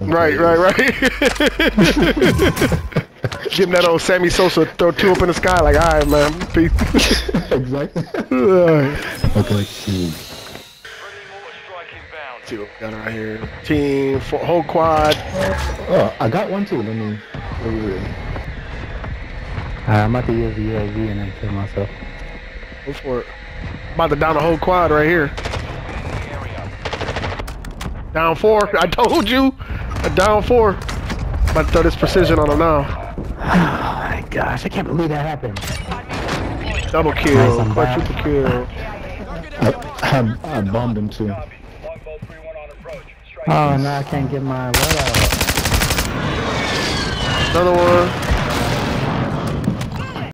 Right, right, right. Give him that old Sammy Sosa throw two up in the sky like, all right, man. Peace. exactly. Okay, what we got right here. Team, four, whole quad. Oh, I got one too. Let me. Alright, I'm about to use the UAV and then kill myself. Go for it. About to down the whole quad right here. Down four. I told you. A down four. I'm About to throw this precision on him now. Oh my gosh, I can't believe that happened. Double kill. I'm back. Quadruple kill. I, I, I bombed him too. Oh no, I can't get my loadout. Another one.